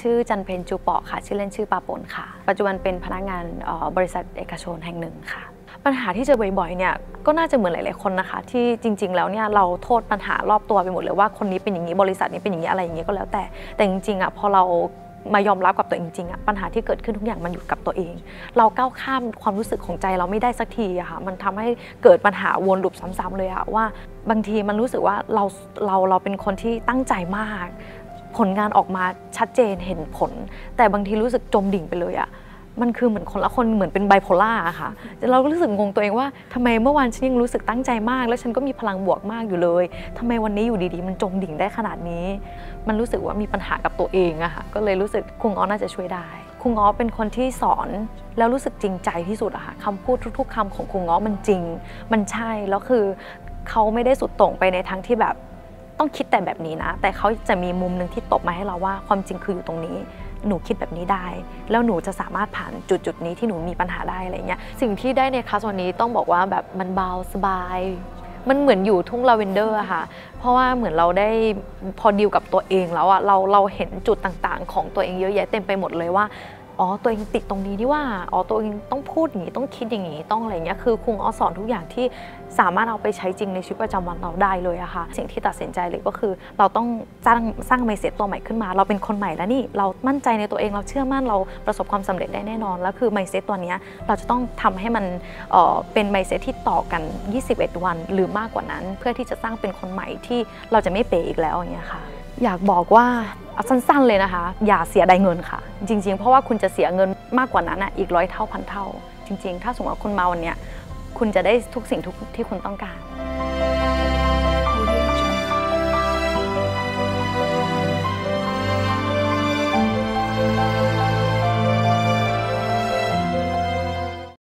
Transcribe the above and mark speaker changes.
Speaker 1: ชื่อจันเพนจูเปาะค่ะ ชื่อเล่นชื่อปาปนค่ะ ปัจจุบันเป็นพนักงานออบริษัทเอกชนแห่งหนึ่งค่ะ ปัญหาที่เจอบ่อยๆเนี่ยก็น่าจะเหมือนหลายๆคนนะคะ ที่จริง ๆ แล้วเนี่ยเราโทษปัญหารอบตัวไปหมดเลยว่าคนนี้เป็นอย่างนี้บริษัทนี้เป็นอย่างนี้อะไรอย่างนี้ก็แล้วแต่แต่จริงๆอะพอเรามายอมรับกับตัวเองจริงๆอะปัญหาที่เกิดขึ้นทุกอย่างมันอยู่กับตัวเอง เราก้าวข้ามความรู้สึกของใจเราไม่ได้สักทีอะค่ะมันทำให้เกิดปัญหาวนลูปซ้ำๆเลยอะว่าบางทีมันรู้สึกว่าเราเราเราเป็นคนที่ตั้งใจมาก ผลงานออกมาชัดเจนเห็นผล แต่บางทีรู้สึกจมดิ่งไปเลยอะมันคือเหมือนคนละคนเหมือนเป็นไบโพล่าค่ะ เราก็รู้สึกงงตัวเองว่าทำไมเมื่อวานฉันยังรู้สึกตั้งใจมาก แล้วฉันก็มีพลังบวกมากอยู่เลยทำไมวันนี้อยู่ดีๆ มันจมดิ่งได้ขนาดนี้ มันรู้สึกว่ามีปัญหากับตัวเองอะค่ะ ก็เลยรู้สึกครูง้อน่าจะช่วยได้ครูง้อเป็นคนที่สอนแล้วรู้สึกจริงใจที่สุดอะค่ะคำพูดทุก ๆคำของครูง้อมันจริง มันใช่แล้วคือเขาไม่ได้สุดโต่งไปในทางที่แบบ ต้องคิดแต่แบบนี้นะ แต่เขาจะมีมุมหนึ่งที่ตบมาให้เราว่าความจริงคืออยู่ตรงนี้ หนูคิดแบบนี้ได้ แล้วหนูจะสามารถผ่านจุดจุดนี้ที่หนูมีปัญหาได้อะไรเงี้ยสิ่งที่ได้ในคลาสวันนี้ต้องบอกว่าแบบมันเบาสบายมันเหมือนอยู่ทุ่งลาเวนเดอร์ค่ะ เพราะว่าเหมือนเราได้พอดีลกับตัวเองแล้วอะเราเราเห็นจุดต่างๆ ของตัวเองเยอะแยะเต็มไปหมดเลยว่า อ๋อตัวเองติดตรงนี้นี่ว่าอ๋อตัวเองต้องพูดอย่างนี้ต้องคิดอย่างนี้ต้องอะไรเงี้ยคือครูอ้อสอนทุกอย่างที่สามารถเอาไปใช้จริงในชีวิตประจำวันเราได้เลยอะค่ะสิ่งที่ตัดสินใจเลยก็คือ เราต้องสร้างสร้างไมเซตตัวใหม่ขึ้นมา เราเป็นคนใหม่แล้วนี่เรามั่นใจในตัวเองเราเชื่อมั่นเราประสบความสำเร็จได้แน่นอน แล้วคือไมเซตตัวเนี้ยเราจะต้องทำให้มันเอ่อเป็นไมเซตที่ต่อกัน 21 วัน หรือมากกว่านั้น เพื่อที่จะสร้างเป็นคนใหม่ที่เราจะไม่เป๋อีกแล้วอย่างเงี้ยค่ะ อยากบอกว่าเอาสั้นๆเลยนะคะ อย่าเสียดายเงินค่ะ จริง ๆ เพราะว่าคุณจะเสียเงินมากกว่านั้นอะอีกร้อยเท่าพันเท่า จริง ๆ ถ้าสมมติว่าคุณมาวันเนี้ยคุณจะได้ทุกสิ่งทุกที่คุณต้องการ